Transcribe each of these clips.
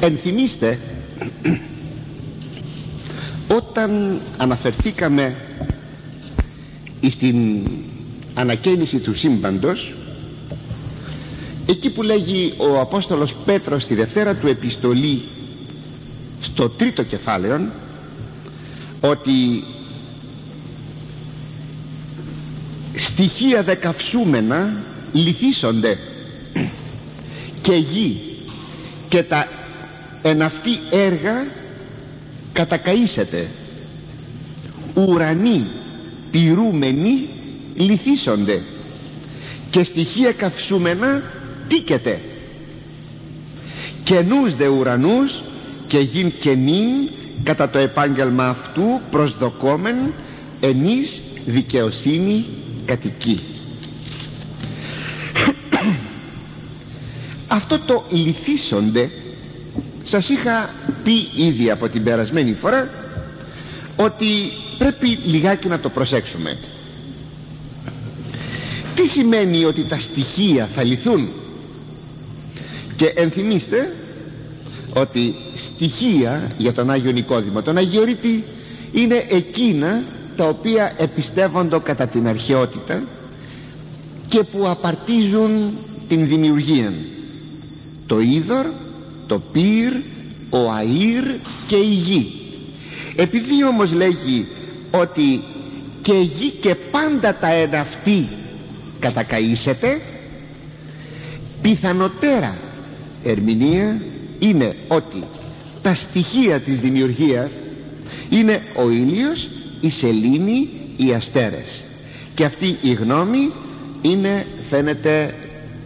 ενθυμίστε όταν αναφερθήκαμε στην ανακαίνιση του σύμπαντος εκεί που λέγει ο Απόστολος Πέτρος στη δευτέρα του επιστολή στο τρίτο κεφάλαιο ότι στοιχεία δεκαυσούμενα λυθίσονται και γη και τα εναυτή έργα κατακαΐσετε ουρανοί πυρούμενοι λυθίσονται. Και στοιχεία καυσούμενα τίκεται. Καινούς δε ουρανούς και γιν καινήν κατά το επάγγελμα αυτού προσδοκόμεν ενής δικαιοσύνη κατοικεί. Αυτό το λυθίσονται σας είχα πει ήδη από την περασμένη φορά ότι πρέπει λιγάκι να το προσέξουμε. Τι σημαίνει ότι τα στοιχεία θα λυθούν; Και ενθυμίστε ότι στοιχεία για τον Άγιο Νικόδημο τον Αγιορείτη είναι εκείνα τα οποία επιστεύονται κατά την αρχαιότητα και που απαρτίζουν την δημιουργία. Το είδωρ, το πυρ, ο αΐρ και η γη. Επειδή όμως λέγει ότι και γη και πάντα τα εναυτή κατακαΐσετε πιθανοτέρα ερμηνεία είναι ότι τα στοιχεία της δημιουργίας είναι ο ήλιος, η σελήνη, οι αστέρες. Και αυτή η γνώμη είναι φαίνεται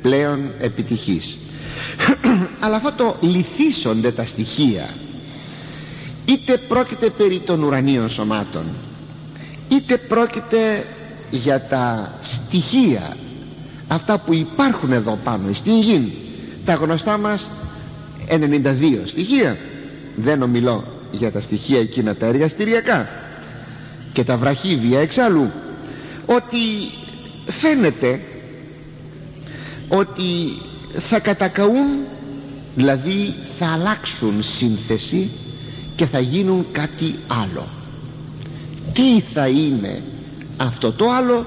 πλέον επιτυχής αλλά αυτό το λυθίσονται τα στοιχεία είτε πρόκειται περί των ουρανίων σωμάτων είτε πρόκειται για τα στοιχεία αυτά που υπάρχουν εδώ πάνω στην γη. Τα γνωστά μας 92 στοιχεία. Δεν ομιλώ για τα στοιχεία εκείνα τα εργαστηριακά και τα βραχύβια εξάλλου. Ότι φαίνεται ότι θα κατακαούν δηλαδή θα αλλάξουν σύνθεση και θα γίνουν κάτι άλλο. Τι θα είναι αυτό το άλλο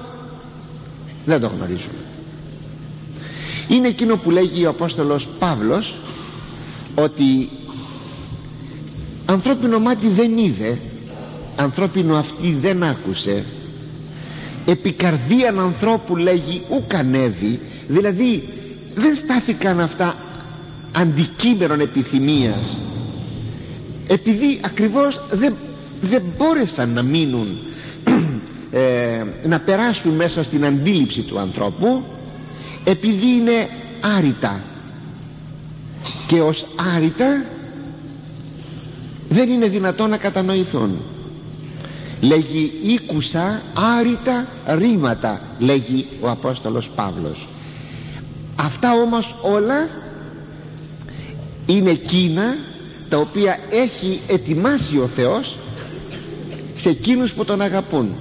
δεν το γνωρίζουμε. Είναι εκείνο που λέγει ο Απόστολος Παύλος ότι ανθρώπινο μάτι δεν είδε ανθρώπινο αυτή δεν άκουσε. Επικαρδίαν ανθρώπου λέγει ουκανεύει δηλαδή δεν στάθηκαν αυτά αντικείμενων επιθυμίας. Επειδή ακριβώς δεν, δεν μπόρεσαν να μείνουν ε, να περάσουν μέσα στην αντίληψη του ανθρώπου επειδή είναι άρρητα. Και ως άρρητα δεν είναι δυνατόν να κατανοηθούν. Λέγει ήκουσα άρρητα ρήματα λέγει ο Απόστολος Παύλος. Αυτά όμως όλα είναι εκείνα τα οποία έχει ετοιμάσει ο Θεός σε εκείνους που τον αγαπούν.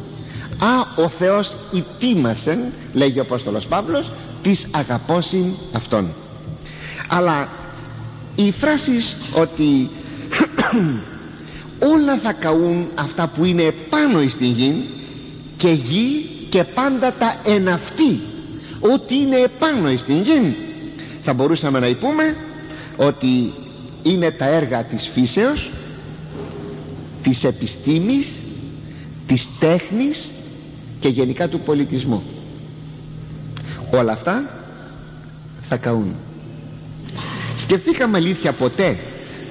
Α ο Θεός ετοίμασεν λέγει ο Απόστολος Παύλος της αγαπώσιν αυτών αλλά οι φράσεις ότι όλα θα καούν αυτά που είναι πάνω στην γη και γη και πάντα τα εναυτή ό,τι είναι επάνω στην γη. Θα μπορούσαμε να πούμε ότι είναι τα έργα της φύσεως της επιστήμης της τέχνης και γενικά του πολιτισμού. Όλα αυτά θα καούν. Σκεφτήκαμε αλήθεια ποτέ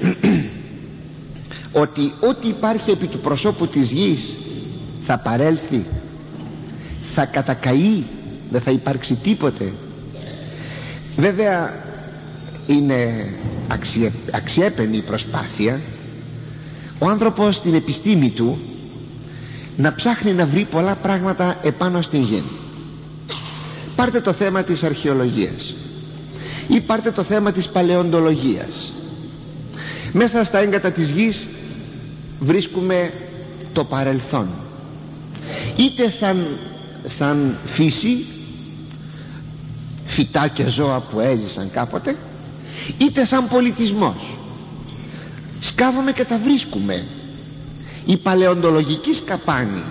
ότι ό,τι υπάρχει επί του προσώπου της γης θα παρέλθει θα κατακαεί δεν θα υπάρξει τίποτε. Βέβαια είναι αξιέ, αξιέπαινη η προσπάθεια. Ο άνθρωπος στην επιστήμη του να ψάχνει να βρει πολλά πράγματα επάνω στην γη πάρτε το θέμα της αρχαιολογίας ή πάρτε το θέμα της παλαιοντολογίας. Μέσα στα έγκατα της γης βρίσκουμε το παρελθόν. Είτε σαν, σαν φύση φυτά και ζώα που έζησαν κάποτε είτε σαν πολιτισμός. Σκάβουμε και τα βρίσκουμε. Η παλαιοντολογική σκαπάνη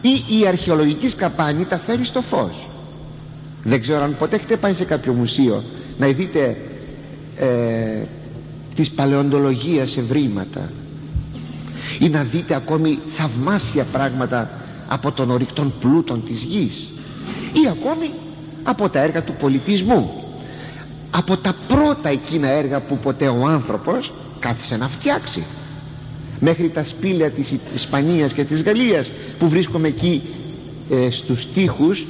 ή η αρχαιολογική σκαπάνη τα φέρει στο φως. Δεν ξέρω αν ποτέ έχετε πάει σε κάποιο μουσείο να δείτε ε, της παλαιοντολογίας ευρήματα ή να δείτε ακόμη θαυμάσια πράγματα από τον ορυκτών πλούτων της γης ή ακόμη από τα έργα του πολιτισμού από τα πρώτα εκείνα έργα που ποτέ ο άνθρωπος κάθισε να φτιάξει. Μέχρι τα σπήλαια της Ισπανίας και της Γαλλίας που βρίσκομαι εκεί ε, στους τοίχους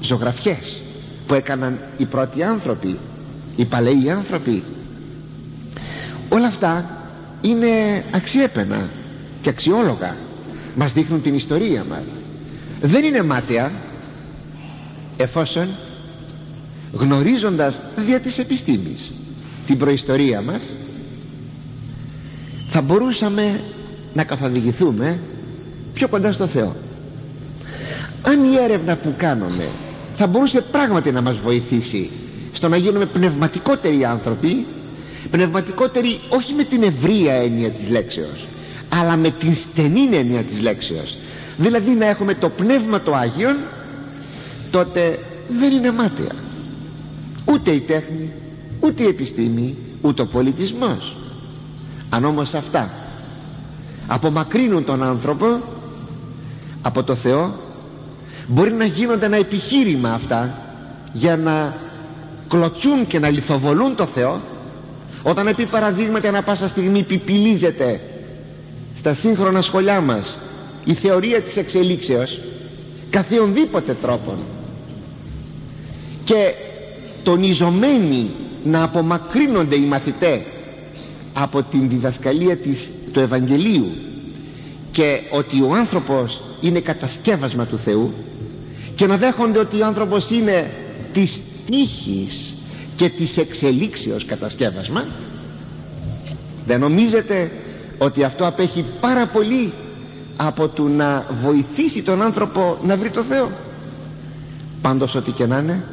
ζωγραφιές που έκαναν οι πρώτοι άνθρωποι οι παλαιοί άνθρωποι. Όλα αυτά είναι αξιέπαινα και αξιόλογα. Μας δείχνουν την ιστορία μας. Δεν είναι μάταια εφόσον γνωρίζοντας δια της επιστήμης. Την προϊστορία μας θα μπορούσαμε να καθοδηγηθούμε πιο κοντά στο Θεό. Αν η έρευνα που κάνουμε θα μπορούσε πράγματι να μας βοηθήσει στο να γίνουμε πνευματικότεροι άνθρωποι πνευματικότεροι όχι με την ευρία έννοια της λέξεως αλλά με την στενή έννοια της λέξεως. Δηλαδή να έχουμε το πνεύμα το Άγιον τότε δεν είναι μάταια ούτε η τέχνη ούτε η επιστήμη ούτε ο πολιτισμός. Αν όμως αυτά απομακρύνουν τον άνθρωπο από το Θεό μπορεί να γίνονται ένα επιχείρημα αυτά για να κλωτσούν και να λιθοβολούν το Θεό όταν επί παραδείγματα να πάσα στιγμή πιπιλίζεται στα σύγχρονα σχολιά μας η θεωρία της εξελίξεως καθιονδήποτε τρόπον. Και τονιζομένοι να απομακρύνονται οι μαθητές από την διδασκαλία της, του Ευαγγελίου και ότι ο άνθρωπος είναι κατασκεύασμα του Θεού και να δέχονται ότι ο άνθρωπος είναι της τύχης και της εξελίξεως κατασκεύασμα δεν νομίζετε ότι αυτό απέχει πάρα πολύ από το να βοηθήσει τον άνθρωπο να βρει το Θεό; Πάντως ό,τι και να είναι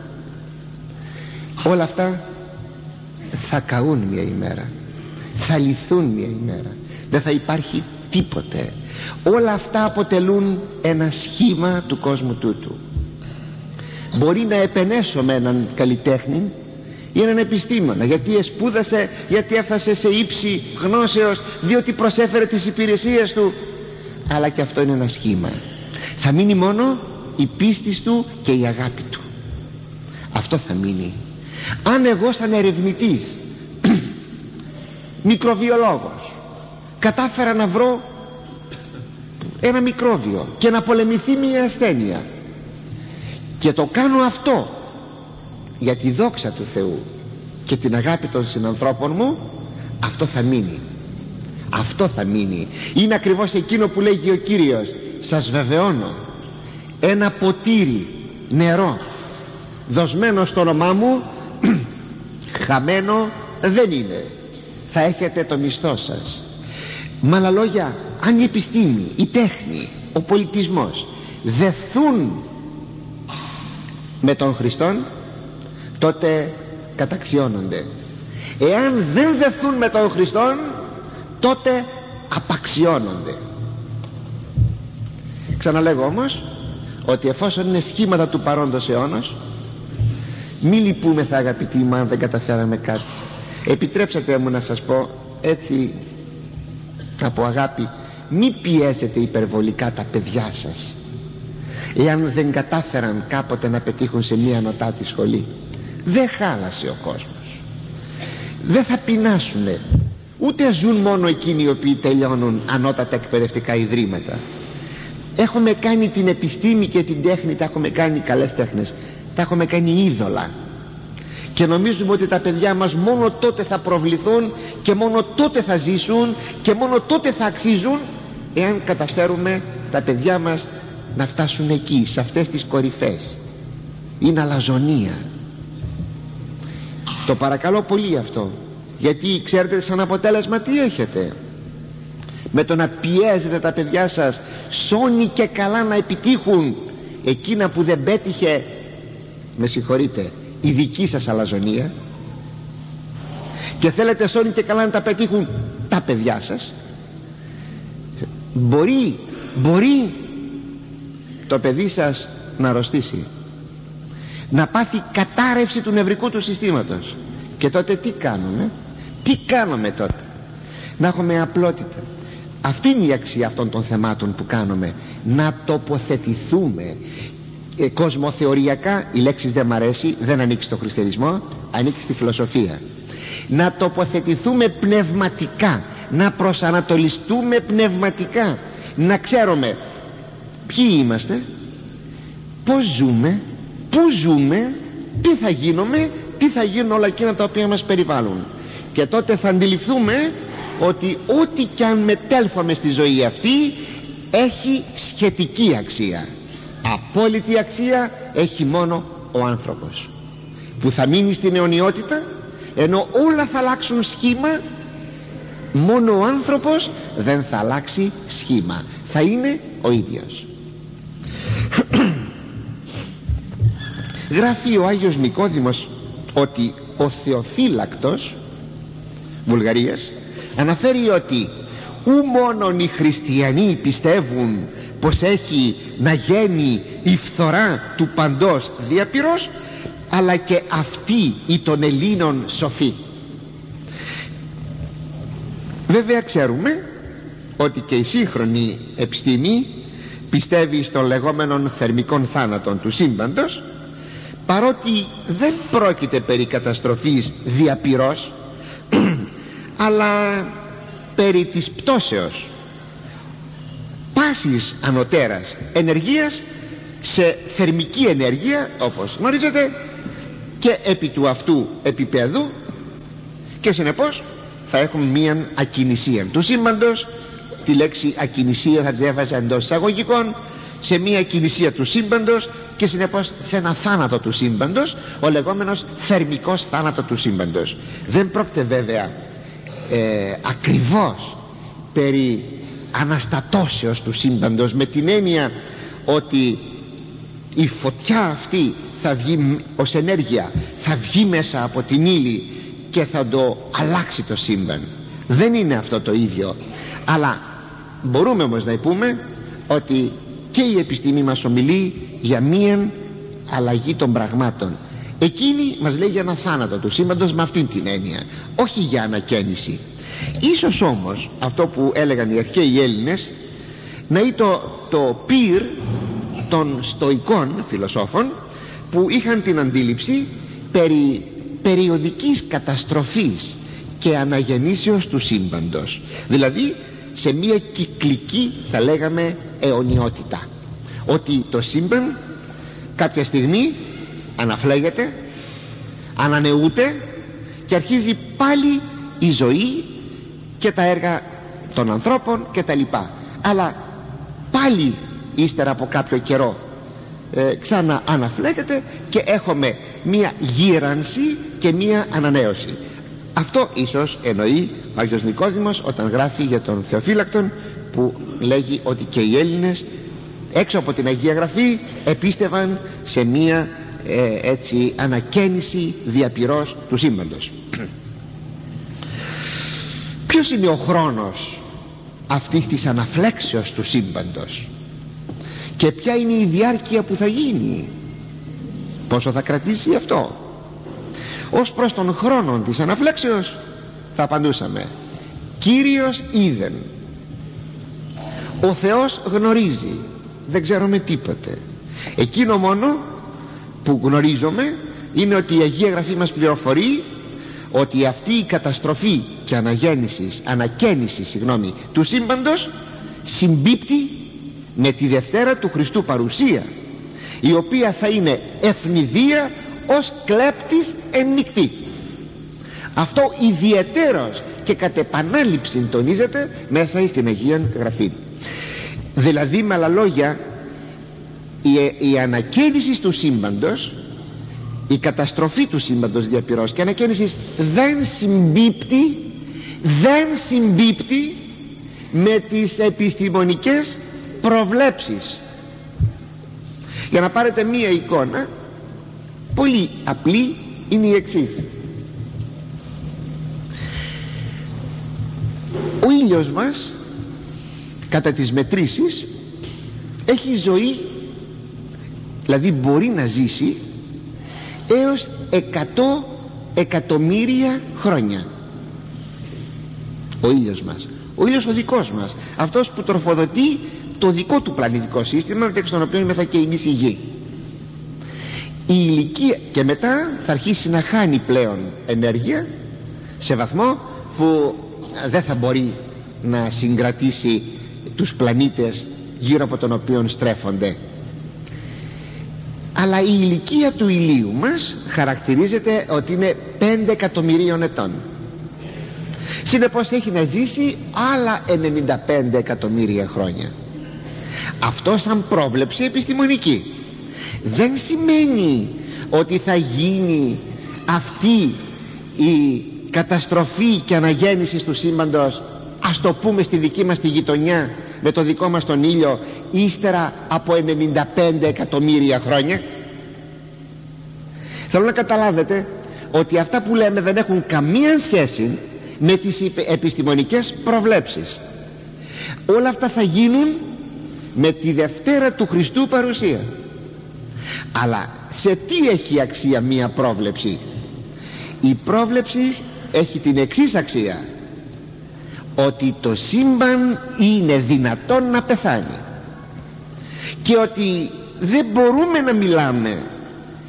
όλα αυτά θα καούν μια ημέρα. Θα λυθούν μια ημέρα. Δεν θα υπάρχει τίποτε. Όλα αυτά αποτελούν ένα σχήμα του κόσμου τούτου. Μπορεί να επενέσω με έναν καλλιτέχνη ή έναν επιστήμονα γιατί εσπούδασε, γιατί έφτασε σε ύψη γνώσεως διότι προσέφερε τις υπηρεσίες του. Αλλά και αυτό είναι ένα σχήμα. Θα μείνει μόνο η πίστη του και η αγάπη του. Αυτό θα μείνει αν εγώ σαν ερευνητής μικροβιολόγος κατάφερα να βρω ένα μικρόβιο και να πολεμηθεί μια ασθένεια και το κάνω αυτό για τη δόξα του Θεού και την αγάπη των συνανθρώπων μου αυτό θα μείνει. Αυτό θα μείνει. Είναι ακριβώς εκείνο που λέγει ο Κύριος. Σας βεβαιώνω ένα ποτήρι νερό δοσμένο στο όνομά μου χαμένο δεν είναι. Θα έχετε το μισθό σας. Με άλλα λόγια αν η επιστήμη, η τέχνη, ο πολιτισμός δεθούν με τον Χριστόν τότε καταξιώνονται. Εάν δεν δεθούν με τον Χριστόν τότε απαξιώνονται. Ξαναλέγω όμως ότι εφόσον είναι σχήματα του παρόντος αιώνος μη λυπούμεθα αγαπητοί μου αν δεν καταφέραμε κάτι. Επιτρέψατε μου να σας πω έτσι από αγάπη μη πιέσετε υπερβολικά τα παιδιά σας. Εάν δεν κατάφεραν κάποτε να πετύχουν σε μία νοτάτη σχολή δεν χάλασε ο κόσμος. Δεν θα πεινάσουνε. Ούτε ζουν μόνο εκείνοι οι οποίοι τελειώνουν ανώτατα εκπαιδευτικά ιδρύματα. Έχουμε κάνει την επιστήμη και την τέχνη τα έχουμε κάνει καλές τέχνες τα έχουμε κάνει είδωλα. Και νομίζουμε ότι τα παιδιά μας μόνο τότε θα προβληθούν και μόνο τότε θα ζήσουν και μόνο τότε θα αξίζουν εάν καταφέρουμε τα παιδιά μας να φτάσουν εκεί σε αυτές τις κορυφές. Είναι αλαζονία. Το παρακαλώ πολύ αυτό γιατί ξέρετε σαν αποτέλεσμα τι έχετε; Με το να πιέζετε τα παιδιά σας σώνει και καλά να επιτύχουν εκείνα που δεν πέτυχε με συγχωρείτε η δική σας αλαζονία. Και θέλετε σώνει και καλά να τα πετύχουν τα παιδιά σας. Μπορεί μπορεί το παιδί σας να αρρωστήσει. Να πάθει κατάρρευση του νευρικού του συστήματος. Και τότε τι κάνουμε; Τι κάνουμε τότε; Να έχουμε απλότητα. Αυτή είναι η αξία αυτών των θεμάτων που κάνουμε. Να τοποθετηθούμε ε, κοσμοθεωριακά η λέξη δεν μ' αρέσει δεν ανήκει στο χριστιανισμό ανήκει στη φιλοσοφία. Να τοποθετηθούμε πνευματικά να προσανατολιστούμε πνευματικά να ξέρουμε ποιοι είμαστε πως ζούμε πού ζούμε τι θα γίνουμε τι θα γίνουν όλα εκείνα τα οποία μας περιβάλλουν. Και τότε θα αντιληφθούμε ότι ό,τι και αν μετέλθουμε στη ζωή αυτή έχει σχετική αξία απόλυτη αξία έχει μόνο ο άνθρωπος που θα μείνει στην αιωνιότητα ενώ όλα θα αλλάξουν σχήμα μόνο ο άνθρωπος δεν θα αλλάξει σχήμα. Θα είναι ο ίδιος. Γράφει ο Άγιος Νικόδημος ότι ο Θεοφύλακτος Βουλγαρίας αναφέρει ότι ου μόνον οι χριστιανοί πιστεύουν πως έχει να γίνει η φθορά του παντός διαπυρός αλλά και αυτοί οι των Ελλήνων σοφοί βέβαια ξέρουμε ότι και η σύγχρονη επιστήμη πιστεύει στον λεγόμενον θερμικών θάνατων του σύμπαντος παρότι δεν πρόκειται περί καταστροφής διαπυρός αλλά περί της πτώσεως πάσης ανωτέρας ενεργείας σε θερμική ενέργεια όπως γνωρίζετε και επί του αυτού επίπεδου και συνεπώς θα έχουν μία ακινησία του σύμπαντος τη λέξη ακινησία θα τη έβαζε εντός εισαγωγικών σε μία κινησία του σύμπαντος και συνεπώς σε ένα θάνατο του σύμπαντος ο λεγόμενος θερμικός θάνατος του σύμπαντος. Δεν πρόκειται βέβαια ε, ακριβώς περί αναστατώσεως του σύμπαντος με την έννοια ότι η φωτιά αυτή θα βγει ως ενέργεια θα βγει μέσα από την ύλη και θα το αλλάξει το σύμπαν. Δεν είναι αυτό το ίδιο. Αλλά μπορούμε όμως να πούμε ότι και η επιστήμη μας ομιλεί για μία αλλαγή των πραγμάτων. Εκείνη μας λέει για ένα θάνατο του σύμπαντος με αυτήν την έννοια όχι για ανακαίνιση ίσως όμως αυτό που έλεγαν οι αρχαίοι Έλληνες να είναι το, το πυρ των στοικών φιλοσόφων που είχαν την αντίληψη περί περιοδικής καταστροφής και αναγεννήσεως του σύμπαντος. Δηλαδή σε μια κυκλική θα λέγαμε αιωνιότητα. Ότι το σύμπαν κάποια στιγμή αναφλέγεται ανανεούται και αρχίζει πάλι η ζωή και τα έργα των ανθρώπων και τα λοιπά. Αλλά πάλι ύστερα από κάποιο καιρό ε, ξανά αναφλέγεται και έχουμε μία γύρανση και μία ανανέωση. Αυτό ίσως εννοεί ο Άγιος Νικόδημος όταν γράφει για τον Θεοφύλακτον που λέγει ότι και οι Έλληνες έξω από την Αγία Γραφή επίστευαν σε μία ε, έτσι ανακαίνιση διαπυρός του σύμπαντος ποιος είναι ο χρόνος αυτής της αναφλέξεως του σύμπαντος; Και ποια είναι η διάρκεια που θα γίνει; Πόσο θα κρατήσει αυτό; Ως προς τον χρόνο της αναφλέξεως θα απαντούσαμε. Κύριος είδεν. Ο Θεός γνωρίζει. Δεν ξέρουμε τίποτε. Εκείνο μόνο που γνωρίζουμε είναι ότι η Αγία Γραφή μας πληροφορεί ότι αυτή η καταστροφή και αναγέννησης, ανακαίνιση συγγνώμη, του σύμπαντος συμπίπτει με τη Δευτέρα του Χριστού παρουσία η οποία θα είναι ευνηδία ως κλέπτης εννικτή αυτό ιδιαιτέρως και κατ' επανάληψη τονίζεται μέσα στην Αγία Γραφή. Δηλαδή με άλλα λόγια η, η ανακαίνιση του σύμπαντος η καταστροφή του σύμπαντος διαπυρός και ανακαίνιση δεν συμπίπτει δεν συμπίπτει με τις επιστημονικές προβλέψεις. Για να πάρετε μία εικόνα πολύ απλή είναι η εξής. Ο ήλιος μας κατά τις μετρήσεις έχει ζωή δηλαδή μπορεί να ζήσει έως 100 εκατομμύρια χρόνια. Ο ήλιος μας. Ο ήλιος ο δικός μας. Αυτός που τροφοδοτεί το δικό του πλανητικό σύστημα μεταξύ των οποίων θα και εμείς η γη. Η ηλικία και μετά θα αρχίσει να χάνει πλέον ενέργεια σε βαθμό που δεν θα μπορεί να συγκρατήσει τους πλανήτες γύρω από τον οποίο στρέφονται αλλά η ηλικία του ηλίου μας χαρακτηρίζεται ότι είναι 5 εκατομμυρίων ετών. Συνεπώς έχει να ζήσει άλλα 95 εκατομμύρια χρόνια. Αυτό σαν πρόβλεψη επιστημονική. Δεν σημαίνει ότι θα γίνει αυτή η καταστροφή και αναγέννηση του σύμπαντος ας το πούμε στη δική μας τη γειτονιά με το δικό μας τον ήλιο ύστερα από 95 εκατομμύρια χρόνια. Θέλω να καταλάβετε ότι αυτά που λέμε δεν έχουν καμία σχέση με τις επιστημονικές προβλέψεις. Όλα αυτά θα γίνουν με τη Δευτέρα του Χριστού παρουσία. Αλλά σε τι έχει αξία μία πρόβλεψη; Η πρόβλεψη έχει την εξής αξία ότι το σύμπαν είναι δυνατόν να πεθάνει και ότι δεν μπορούμε να μιλάμε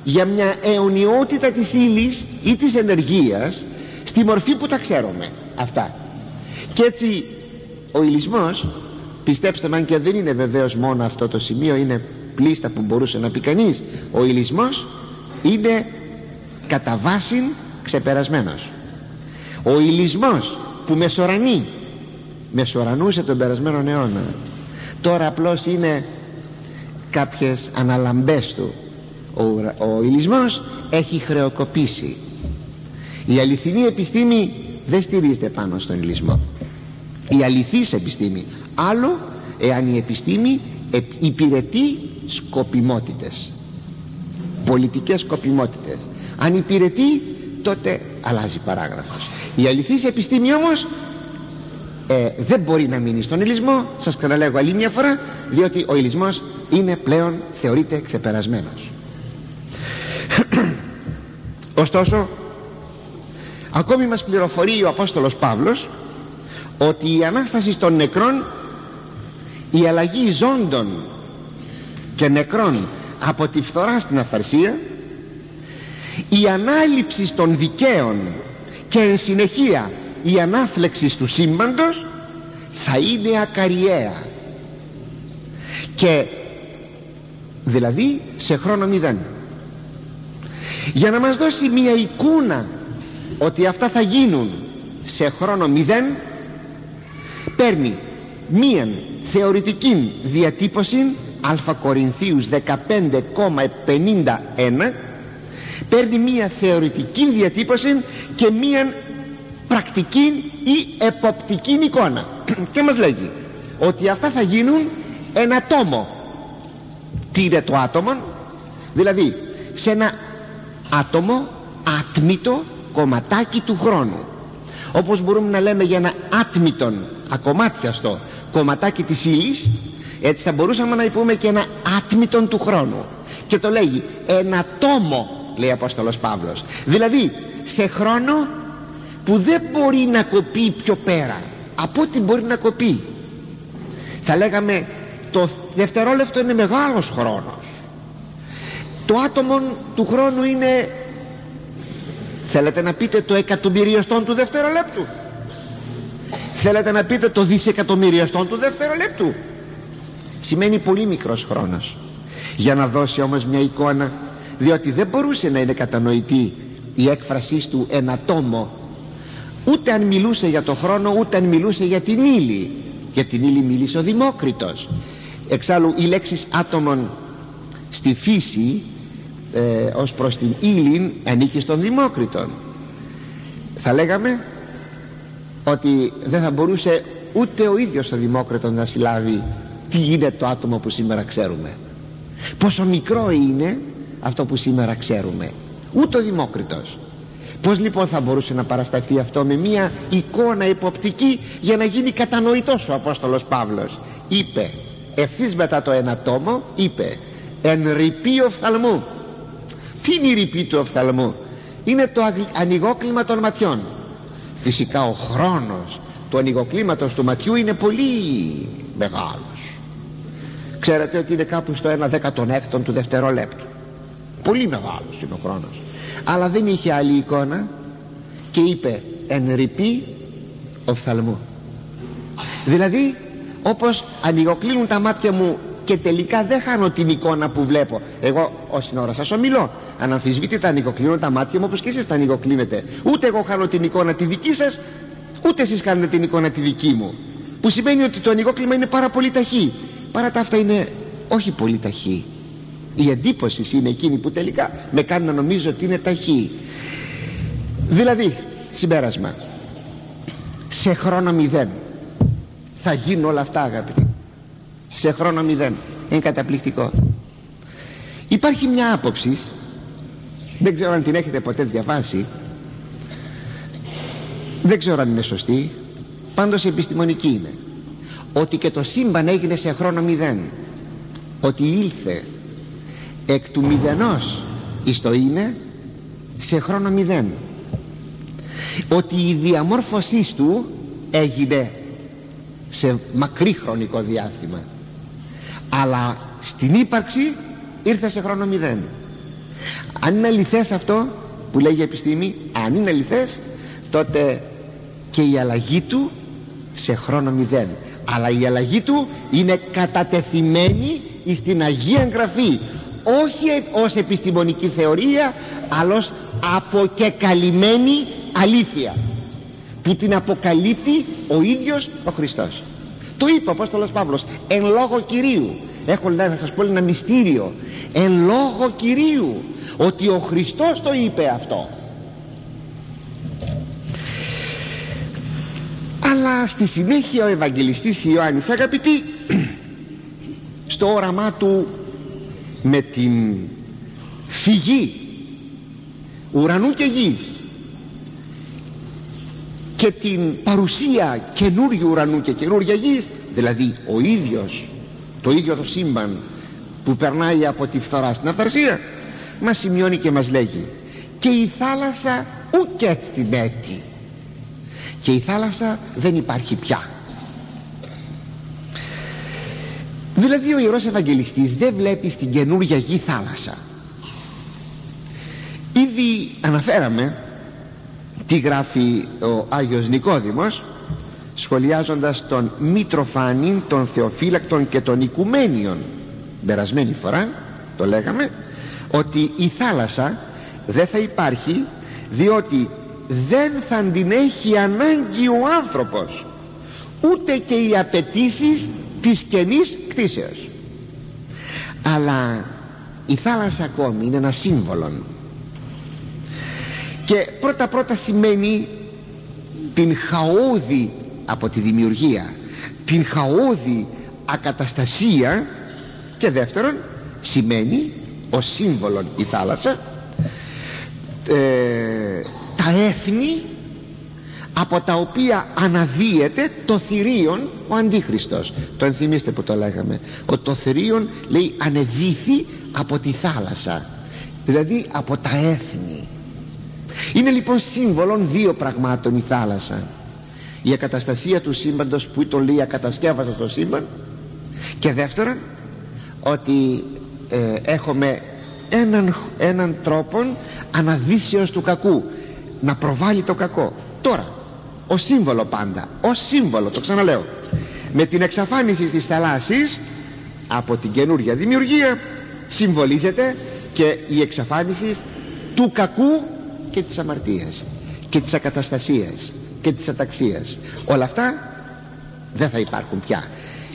για μια αιωνιότητα της ύλης ή της ενεργείας στη μορφή που τα ξέρουμε αυτά. Και έτσι ο ηλισμός πιστέψτε με αν και δεν είναι βεβαίως μόνο αυτό το σημείο είναι πλήστα που μπορούσε να πει κανείς ο ηλισμός είναι κατά βάση ξεπερασμένος. Ο ηλισμός που μεσορανεί μεσορανούσε τον περασμένο αιώνα. Τώρα απλώς είναι κάποιες αναλαμπές του. Ο, ο ηλισμός έχει χρεοκοπήσει. Η αληθινή επιστήμη δεν στηρίζεται πάνω στον ηλισμό. Η αληθής επιστήμη. Άλλο εάν η επιστήμη υπηρετεί σκοπιμότητες. Πολιτικές σκοπιμότητες. Αν υπηρετεί τότε αλλάζει παράγραφος. Η αληθής επιστήμη όμως ε, δεν μπορεί να μείνει στον ηλισμό σας ξαναλέγω άλλη μια φορά διότι ο ηλισμός είναι πλέον θεωρείται ξεπερασμένος. Ωστόσο ακόμη μας πληροφορεί ο Απόστολος Παύλος ότι η Ανάσταση των νεκρών η αλλαγή ζώντων και νεκρών από τη φθορά στην αυθαρσία η ανάληψη των δικαίων και εν συνεχεία η ανάφλεξη του σύμπαντος θα είναι ακαριέα και δηλαδή σε χρόνο μηδέν. Για να μας δώσει μια εικόνα ότι αυτά θα γίνουν σε χρόνο μηδέν παίρνει μίαν θεωρητική διατύπωση α Κορινθίους 15,51 παίρνει μία θεωρητική διατύπωση και μία πρακτική ή εποπτική εικόνα. Και μας λέγει ότι αυτά θα γίνουν ένα ατόμο τι είναι το άτομο; Δηλαδή σε ένα άτομο άτμητο κομματάκι του χρόνου. Όπως μπορούμε να λέμε για ένα άτμητον ακομάτιαστο κομματάκι της ύλης, έτσι θα μπορούσαμε να πούμε και ένα άτμητον του χρόνου. Και το λέγει ένα τόμο λέει ο Απόστολος Παύλος. Δηλαδή σε χρόνο που δεν μπορεί να κοπεί πιο πέρα από ό,τι μπορεί να κοπεί. Θα λέγαμε το δευτερόλεπτο είναι μεγάλος χρόνος. Το άτομο του χρόνου είναι θέλετε να πείτε το εκατομμυριοστόν του δευτερολέπτου. Θέλετε να πείτε το δισεκατομμυριοστόν του δευτερολέπτου. Σημαίνει πολύ μικρός χρόνος. Για να δώσει όμως μια εικόνα διότι δεν μπορούσε να είναι κατανοητή η έκφρασή του ένα τόμο ούτε αν μιλούσε για το χρόνο ούτε αν μιλούσε για την ύλη για την ύλη μίλησε ο Δημόκριτος. Εξάλλου οι λέξεις άτομων στη φύση ε, ως προς την ύλη ανήκει στον Δημόκριτον. Θα λέγαμε ότι δεν θα μπορούσε ούτε ο ίδιος ο Δημόκριτος να συλλάβει τι είναι το άτομο που σήμερα ξέρουμε. Πόσο μικρό είναι αυτό που σήμερα ξέρουμε. Ούτε ο Δημόκριτος πως λοιπόν θα μπορούσε να παρασταθεί αυτό με μια εικόνα υποπτική για να γίνει κατανοητός ο Απόστολος Παύλος; Είπε ευθύς μετά το ένα τόμο είπε εν ρηπή οφθαλμού τι είναι η ρηπή του οφθαλμού; Είναι το ανοιγόκλημα των ματιών. Φυσικά ο χρόνος του ανοιγοκλίματος του ματιού είναι πολύ μεγάλος. Ξέρετε ότι είναι κάπου στο 1 έκτον του δευτερόλεπτου πολύ μεγάλος είναι ο χρόνος αλλά δεν είχε άλλη εικόνα και είπε εν ρηπή οφθαλμού δηλαδή όπως ανοιγοκλίνουν τα μάτια μου και τελικά δεν χάνω την εικόνα που βλέπω. Εγώ ως την ώρα σας ομιλώ αναμφισβήτητα ανοιγοκλίνω τα μάτια μου όπως και εσείς τα ανοιγοκλίνετε. Ούτε εγώ χάνω την εικόνα τη δική σας ούτε εσείς κάνετε την εικόνα τη δική μου. Που σημαίνει ότι το ανοιγόκλημα είναι πάρα πολύ ταχύ. Παρά τα αυτά είναι όχι πολύ ταχύ η εντύπωση είναι εκείνη που τελικά με κάνει να νομίζω ότι είναι ταχύ. Δηλαδή συμπέρασμα. Σε χρόνο μηδέν θα γίνουν όλα αυτά αγαπητοί. Σε χρόνο μηδέν. Είναι καταπληκτικό. Υπάρχει μια άποψη δεν ξέρω αν την έχετε ποτέ διαβάσει δεν ξέρω αν είναι σωστή πάντως επιστημονική είναι ότι και το σύμπαν έγινε σε χρόνο μηδέν ότι ήλθε εκ του μηδενός εις το είναι σε χρόνο μηδέν. Ότι η διαμόρφωσής του έγινε σε μακρύ χρονικό διάστημα αλλά στην ύπαρξη ήρθε σε χρόνο μηδέν. Αν είναι αληθές αυτό που λέγει η επιστήμη αν είναι αληθές τότε και η αλλαγή του σε χρόνο μηδέν. Αλλά η αλλαγή του είναι κατατεθειμένη στην Αγία Γραφή όχι ως επιστημονική θεωρία αλλά ως αποκεκαλυμμένη αλήθεια που την αποκαλύπτει ο ίδιος ο Χριστός. Το είπε ο Απόστολος Παύλος εν λόγω Κυρίου έχω να σας πω ένα μυστήριο. Εν λόγω Κυρίου ότι ο Χριστός το είπε αυτό. Αλλά στη συνέχεια ο Ευαγγελιστής Ιωάννης αγαπητοί στο όραμά του με την φυγή ουρανού και γης και την παρουσία καινούριου ουρανού και καινούρια γης δηλαδή ο ίδιος το ίδιο το σύμπαν που περνάει από τη φθορά στην αυθαρσία μας σημειώνει και μας λέγει και η θάλασσα ούτε στην έτη. Και η θάλασσα δεν υπάρχει πια δηλαδή ο Ιερός Ευαγγελιστής δεν βλέπει στην καινούργια γη θάλασσα. Ήδη αναφέραμε τι γράφει ο Άγιος Νικόδημος σχολιάζοντας τον Μητροφάνη, τον Θεοφύλακτον και τον Οικουμένιον. Περασμένη φορά το λέγαμε ότι η θάλασσα δεν θα υπάρχει διότι δεν θα την έχει ανάγκη ο άνθρωπος. Ούτε και οι απαιτήσεις της καινής κτίσεως αλλά η θάλασσα ακόμη είναι ένα σύμβολο και πρώτα πρώτα σημαίνει την χαόδη από τη δημιουργία την χαόδη ακαταστασία και δεύτερον σημαίνει ο σύμβολον η θάλασσα ε, τα έθνη από τα οποία αναδύεται το θηρίον ο Αντίχριστος. Το ενθυμίστε που το λέγαμε. Ότι το θηρίον λέει ανεδύθη από τη θάλασσα δηλαδή από τα έθνη. Είναι λοιπόν σύμβολον δύο πραγμάτων η θάλασσα. Η ακαταστασία του σύμπαντος που το λέει ακατασκεύαστο το σύμπαν και δεύτερον ότι ε, έχουμε έναν, έναν τρόπο αναδύσεως του κακού να προβάλλει το κακό. Τώρα ο σύμβολο πάντα. Ο σύμβολο το ξαναλέω. Με την εξαφάνιση της θαλάσσης από την καινούργια δημιουργία συμβολίζεται και η εξαφάνιση του κακού και της αμαρτίας και της ακαταστασίας και της αταξίας. Όλα αυτά δεν θα υπάρχουν πια.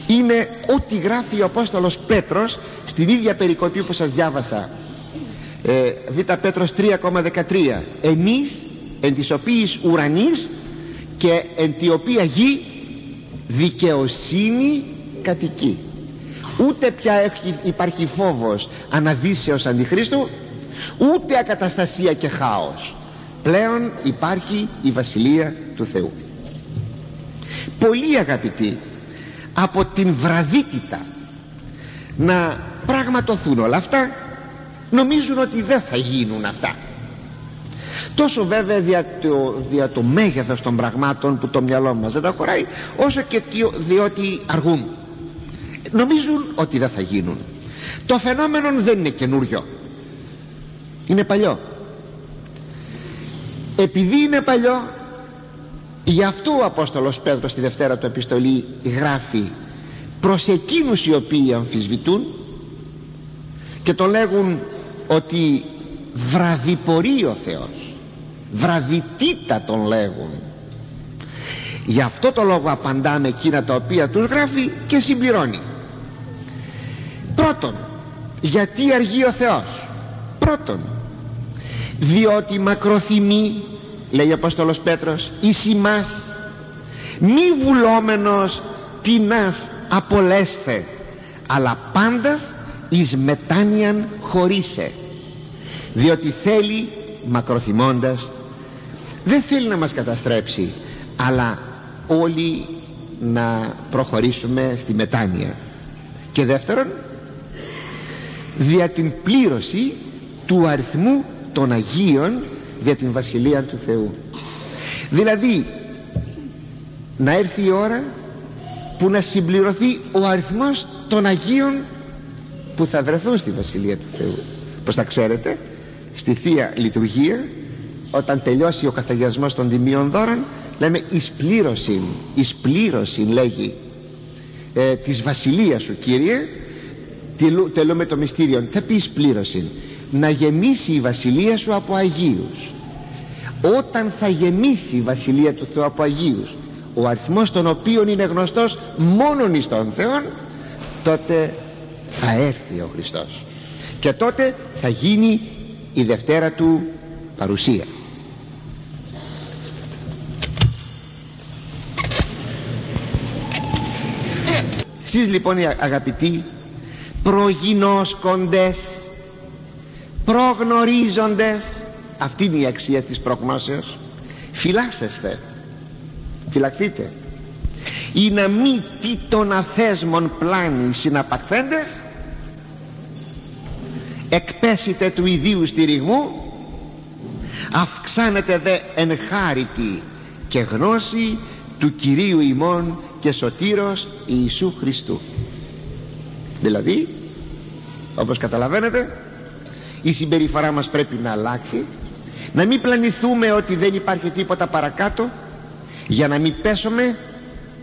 Είναι ό,τι γράφει ο Απόστολος Πέτρος στην ίδια περικοπή που σας διάβασα. Ε, Β' Πέτρος 3,13 εμείς εν της οποίας ουρανής και εν τη οποία γη δικαιοσύνη κατοικεί. Ούτε πια έχει, υπάρχει φόβος αναδύσεως αντιχρίστου ούτε ακαταστασία και χάος. Πλέον υπάρχει η Βασιλεία του Θεού. Πολλοί αγαπητοί από την βραδύτητα να πραγματοθούν όλα αυτά νομίζουν ότι δεν θα γίνουν αυτά τόσο βέβαια δια το, δια το μέγεθος των πραγμάτων που το μυαλό μας δεν τα χωράει όσο και διότι αργούν. Νομίζουν ότι δεν θα γίνουν. Το φαινόμενο δεν είναι καινούριο. Είναι παλιό. Επειδή είναι παλιό γι' αυτό ο Απόστολος Πέτρος στη Δευτέρα του επιστολή γράφει προς εκείνους οι οποίοι αμφισβητούν και το λέγουν ότι βραδιπορεί ο Θεός βραδιτήτα τον λέγουν. Γι' αυτό το λόγο απαντάμε εκείνα τα οποία τους γράφει και συμπληρώνει. Πρώτον γιατί αργεί ο Θεός; Πρώτον διότι μακροθυμεί λέει ο Απόστολος Πέτρος εις ημάς μη βουλόμενος τεινάς απολέσθε αλλά πάντας εις μετάνοιαν χωρίσε διότι θέλει μακροθυμώντας δεν θέλει να μας καταστρέψει αλλά όλοι να προχωρήσουμε στη μετάνοια. Και δεύτερον δια την πλήρωση του αριθμού των Αγίων για την Βασιλεία του Θεού. Δηλαδή να έρθει η ώρα που να συμπληρωθεί ο αριθμός των Αγίων που θα βρεθούν στη Βασιλεία του Θεού. Πως θα ξέρετε στη Θεία Λειτουργία όταν τελειώσει ο καθαγιασμός των τιμίων δώρων λέμε εις πλήρωση, εις πλήρωση λέγει ε, της Βασιλείας σου Κύριε τελούμε το μυστήριο θα πει εις πλήρωση να γεμίσει η Βασιλεία σου από Αγίους. Όταν θα γεμίσει η Βασιλεία του Θεού από Αγίους ο αριθμός των οποίων είναι γνωστός μόνον εις τον Θεό τότε θα έρθει ο Χριστός. Και τότε θα γίνει η Δευτέρα του παρουσία Εσείς λοιπόν οι αγαπητοί προγινώσκοντες προγνωρίζοντες αυτή είναι η αξία της προγνώσεως φυλάσσεστε φυλαχθείτε ή να μη τι των αθέσμων πλάνη συναπαθέντες εκπέσετε του ιδίου στηριγμού αυξάνετε δε εν χάριτη και γνώση του Κυρίου ημών και σωτήρος Ιησού Χριστού. Δηλαδή όπως καταλαβαίνετε η συμπεριφορά μας πρέπει να αλλάξει να μην πλανηθούμε ότι δεν υπάρχει τίποτα παρακάτω για να μην πέσουμε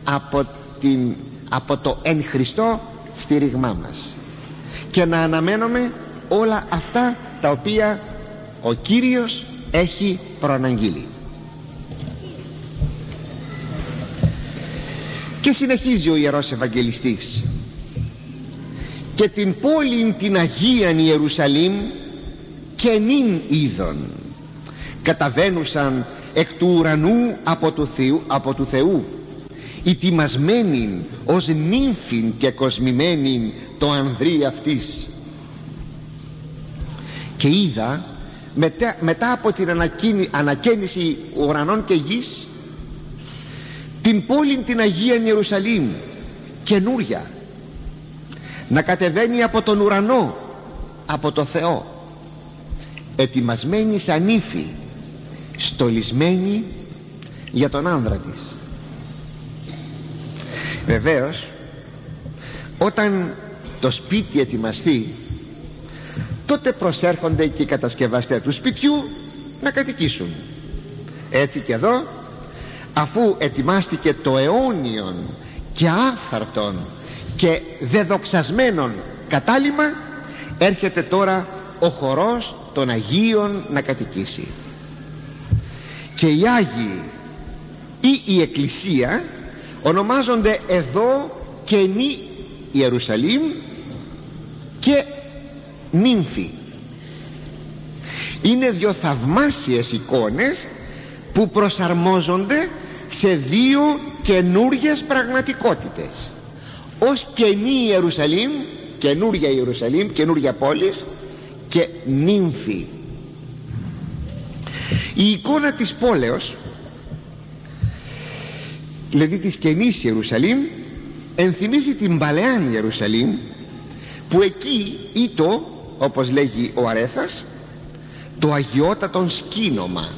από, την, από το εν Χριστώ στήριγμά μας. Και να αναμένουμε όλα αυτά τα οποία ο Κύριος έχει προαναγγείλει και συνεχίζει ο Ιερός Ευαγγελιστής. Και την πόλη την Αγίαν Ιερουσαλήμ και νυν είδων καταβαίνουσαν εκ του ουρανού από του Θεού, από του Θεού ετοιμασμένην ως νύμφην και κοσμημένην το ανδρή αυτής και είδα μετά, μετά από την ανακαίνιση ουρανών και γης την πόλη την Αγία Ιερουσαλήμ καινούρια. Να κατεβαίνει από τον ουρανό από το Θεό. Ετοιμασμένη σαν ύφη στολισμένη για τον άνδρα της. Βεβαίως όταν το σπίτι ετοιμαστεί τότε προσέρχονται και οι κατασκευαστές του σπιτιού να κατοικήσουν. Έτσι και εδώ αφού ετοιμάστηκε το αιώνιον και άφθαρτον και δεδοξασμένον κατάλημα έρχεται τώρα ο χορός των Αγίων να κατοικήσει. Και οι Άγιοι ή η Εκκλησία ονομάζονται εδώ καινή Ιερουσαλήμ και νύμφη είναι δύο θαυμάσιες εικόνες που προσαρμόζονται σε δύο καινούριες πραγματικότητες. Ως καινή Ιερουσαλήμ καινούρια Ιερουσαλήμ καινούρια πόλης και νύμφη. Η εικόνα της πόλεως δηλαδή της καινής Ιερουσαλήμ ενθυμίζει την παλαιάν Ιερουσαλήμ που εκεί ήτο όπως λέγει ο Αρέθας το αγιότατον σκήνομα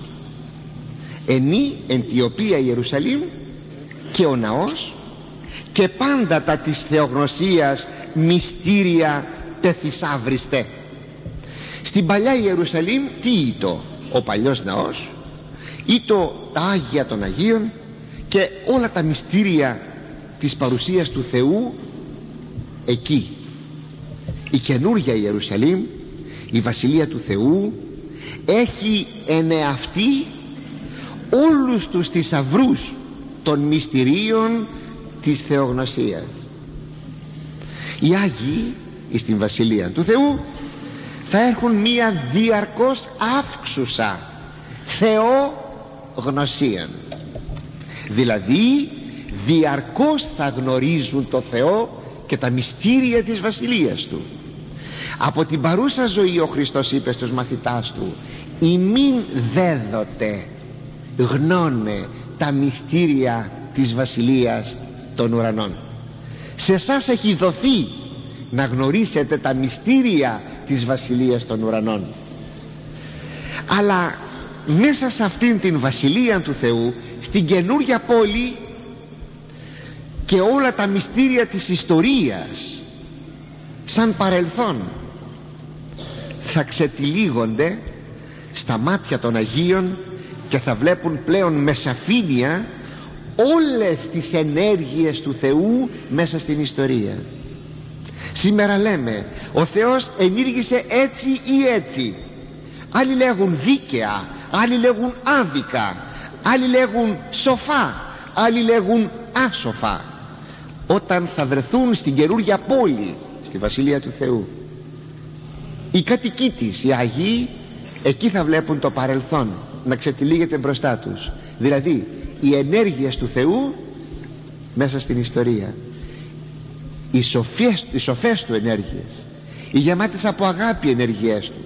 ενή εν τη οποία η Ιερουσαλήμ και ο ναός και πάντα τα της θεογνωσίας μυστήρια τεθυσάβριστε στην παλιά Ιερουσαλήμ τι ήτο ο παλιός ναός ήτο τα Άγια των Αγίων και όλα τα μυστήρια της παρουσίας του Θεού εκεί. Η καινούργια Ιερουσαλήμ η Βασιλεία του Θεού έχει ενεαυτεί όλους τους θησαυρούς των μυστηρίων της Θεογνωσίας. Οι Άγιοι στην Βασιλεία του Θεού θα έχουν μία διαρκώς αύξουσα Θεογνωσία δηλαδή διαρκώς θα γνωρίζουν το Θεό και τα μυστήρια της Βασιλείας Του. Από την παρούσα ζωή ο Χριστός είπε στους μαθητάς Του μην δέδοτε γνώνε τα μυστήρια της Βασιλείας των ουρανών. Σε εσάς έχει δοθεί να γνωρίσετε τα μυστήρια της Βασιλείας των ουρανών. Αλλά μέσα σε αυτήν την Βασιλεία του Θεού στην καινούρια πόλη και όλα τα μυστήρια της ιστορίας σαν παρελθόν θα ξετυλίγονται στα μάτια των Αγίων και θα βλέπουν πλέον με σαφήνεια όλες τις ενέργειες του Θεού μέσα στην ιστορία. Σήμερα λέμε ο Θεός ενήργησε έτσι ή έτσι. Άλλοι λέγουν δίκαια άλλοι λέγουν άδικα άλλοι λέγουν σοφά άλλοι λέγουν άσοφα. Όταν θα βρεθούν στην καινούργια πόλη στη Βασιλεία του Θεού οι κατοικοί της οι Αγίοι εκεί θα βλέπουν το παρελθόν να ξετυλίγεται μπροστά τους. Δηλαδή οι ενέργειες του Θεού μέσα στην ιστορία. Οι σοφές, οι σοφές του ενέργειες οι γεμάτες από αγάπη ενεργειές του.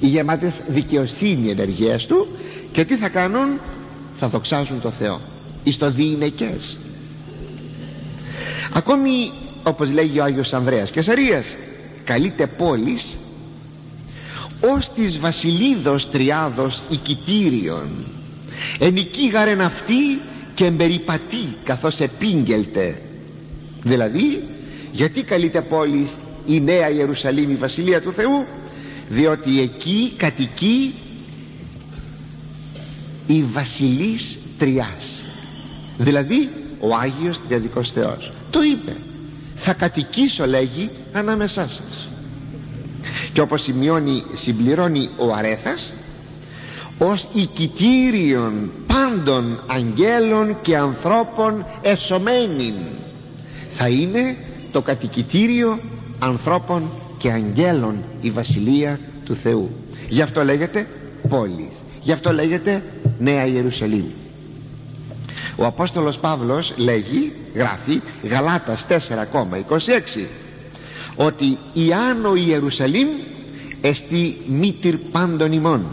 Οι γεμάτες δικαιοσύνη ενεργειές του. Και τι θα κάνουν; Θα δοξάζουν το Θεό. Εις το διηνεκές ακόμη όπως λέγει ο Άγιος Ανδρέας Κεσαρίας καλείται πόλης ως της βασιλίδος τριάδος οικητήριον. Ενικήγαρεν αυτή και εμπεριπατεί καθώς επίγγελτε δηλαδή γιατί καλείται πόλης η Νέα Ιερουσαλήμ η Βασιλεία του Θεού; Διότι εκεί κατοικεί η Βασιλής Τριάς. Δηλαδή ο Άγιος Τριαδικός Θεός. Το είπε. Θα κατοικήσω λέγει ανάμεσά σας και όπως σημειώνει συμπληρώνει ο Αρέθας ως οικητήριον πάντων αγγέλων και ανθρώπων εσωμένην θα είναι το κατοικητήριο ανθρώπων και αγγέλων η Βασιλεία του Θεού γι' αυτό λέγεται πόλης. Γι' αυτό λέγεται Νέα Ιερουσαλήμ. Ο Απόστολος Παύλος λέγει γράφει Γαλάτας 4,26 ότι η Άνω Ιερουσαλήμ εστί μήτυρ πάντων ημών.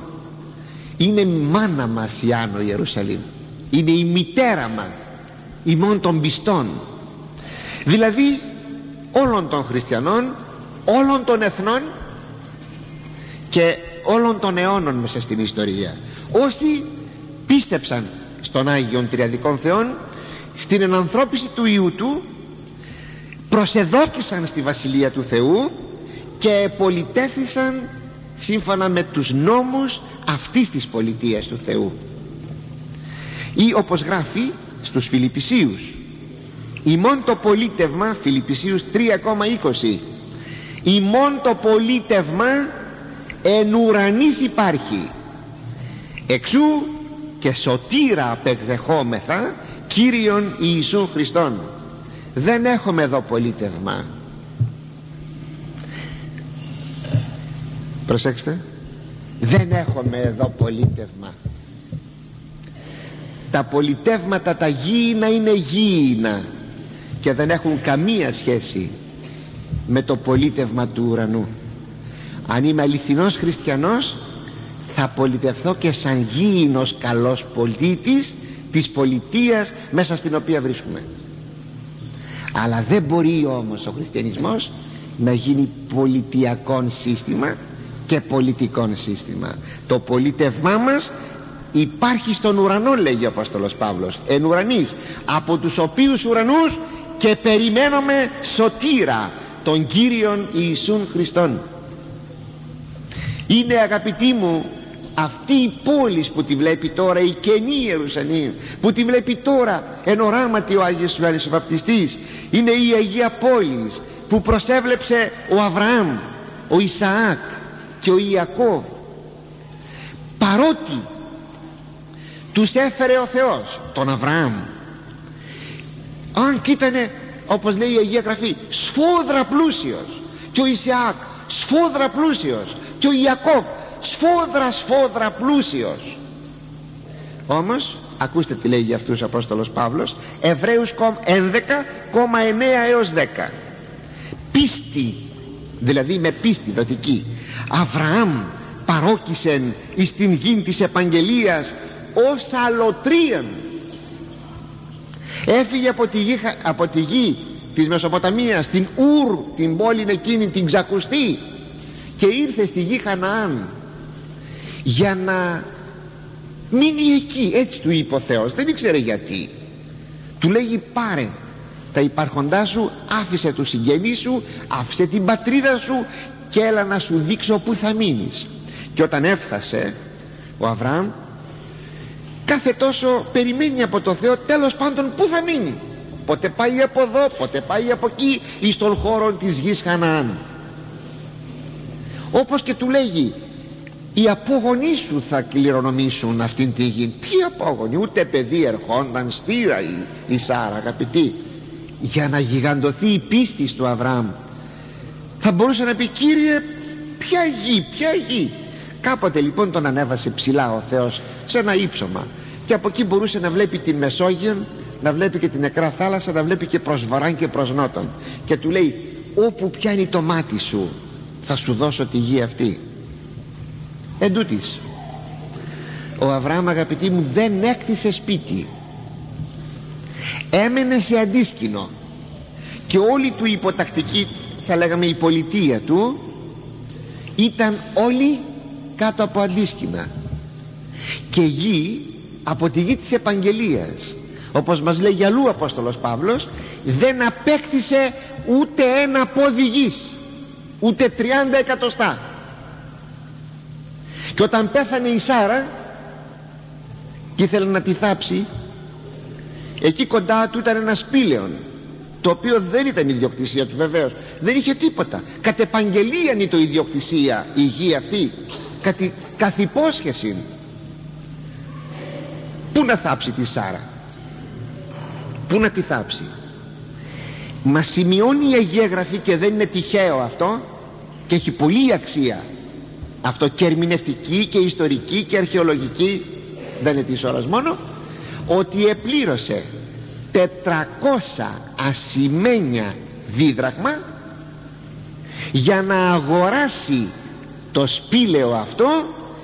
Είναι η μάνα μας η Άνω Ιερουσαλήμ. Είναι η μητέρα μας ημών των πιστών. Δηλαδή όλων των χριστιανών όλων των εθνών και όλων των αιώνων μέσα στην ιστορία. Όσοι πίστεψαν στον Άγιον Τριαδικών Θεών στην ενανθρώπιση του Ιού Του προσεδόκησαν στη Βασιλεία του Θεού και πολιτέθησαν σύμφωνα με τους νόμους αυτής της πολιτείας του Θεού. Ή όπως γράφει στους Φιλιππισίους ημών το πολίτευμα Φιλιππισίους 3,20 ημών το πολίτευμα εν ουρανής υπάρχει εξού και σωτήρα απεκδεχόμεθα Κύριον Ιησού Χριστόν δεν έχουμε εδώ πολίτευμα. Προσέξτε. Δεν έχουμε εδώ πολίτευμα. Τα πολιτεύματα τα γήινα είναι γήινα και δεν έχουν καμία σχέση με το πολίτευμα του ουρανού. Αν είμαι αληθινός χριστιανός θα πολιτευθώ και σαν γήινος καλός πολίτης της πολιτείας μέσα στην οποία βρίσκουμε αλλά δεν μπορεί όμως ο χριστιανισμός να γίνει πολιτιακό σύστημα και πολιτικό σύστημα. Το πολίτευμά μας υπάρχει στον ουρανό λέγει ο Απόστολος Παύλος εν ουρανής από τους οποίους ουρανούς και περιμένουμε σωτήρα τον Κύριον Ιησούν Χριστόν. Είναι αγαπητοί μου αυτή η πόλης που τη βλέπει τώρα η καινή Ιερουσαλήμ που τη βλέπει τώρα εν οράματι ο Άγιος Ιωάννης ο Βαπτιστής είναι η Αγία Πόλης που προσέβλεψε ο Αβραάμ ο Ισαάκ και ο Ιακώβ. Παρότι τους έφερε ο Θεός τον Αβραάμ αν κι ήτανε όπως λέει η Αγία Γραφή σφόδρα πλούσιος και ο Ισαάκ σφόδρα πλούσιος και ο Ιακώβ σφόδρα σφόδρα πλούσιος. Όμως ακούστε τι λέει για αυτούς ο Απόστολος Παύλος Εβραίους 11,9 έως 10 πίστη δηλαδή με πίστη δοτική. Αβραάμ παρόκησεν εις την γη της επαγγελίας ως αλωτρίαν έφυγε από τη γη, από τη γη της Μεσοποταμίας την Ουρ την πόλη εκείνη την ξακουστή και ήρθε στη γη Χαναάν για να μείνει εκεί έτσι του είπε ο Θεός. Δεν ήξερε γιατί. Του λέγει πάρε τα υπάρχοντά σου άφησε τους συγγενείς σου άφησε την πατρίδα σου και έλα να σου δείξω που θα μείνεις και όταν έφτασε ο Αβραάμ κάθε τόσο περιμένει από το Θεό τέλος πάντων που θα μείνει. Πότε πάει από εδώ πότε πάει από εκεί ή στον χώρο της γης Χαναάν όπως και του λέγει οι απόγονοί σου θα κληρονομήσουν αυτήν τη γη. Ποιοι απόγονοι ούτε παιδί ερχόνταν στήρα η, η Σάρα αγαπητή για να γιγαντωθεί η πίστη του Αβραάμ. Θα μπορούσε να πει Κύριε ποια γη, ποια γη κάποτε λοιπόν τον ανέβασε ψηλά ο Θεός σε ένα ύψωμα. Και από εκεί μπορούσε να βλέπει την Μεσόγειο να βλέπει και την νεκρά θάλασσα να βλέπει και προς βορράν και προς νότον. Και του λέει όπου πιάνει το μάτι σου θα σου δώσω τη γη αυτή εν τούτης, ο Αβραάμ αγαπητοί μου δεν έκτισε σπίτι. Έμενε σε αντίσκηνο και όλη του υποτακτική θα λέγαμε η πολιτεία του ήταν όλοι κάτω από αντίσκηνα. Και γη από τη γη της επαγγελίας. Όπως μας λέει αλλού ο Απόστολος Παύλος δεν απέκτησε ούτε ένα πόδι γης ούτε 30 εκατοστά και όταν πέθανε η Σάρα και ήθελε να τη θάψει εκεί κοντά του ήταν ένας σπήλαιον το οποίο δεν ήταν ιδιοκτησία του βεβαίως. Δεν είχε τίποτα. Κατ' επαγγελία είναι το ιδιοκτησία η γη αυτή. Καθ' υπόσχεση πού να θάψει τη Σάρα; Πού να τη θάψει; Μα σημειώνει η Αγία Γραφή και δεν είναι τυχαίο αυτό και έχει πολλή αξία αυτό και ερμηνευτική και ιστορική και αρχαιολογική δεν είναι της ώρας μόνο ότι επλήρωσε 400 ασημένια δίδραχμα για να αγοράσει το σπήλαιο αυτό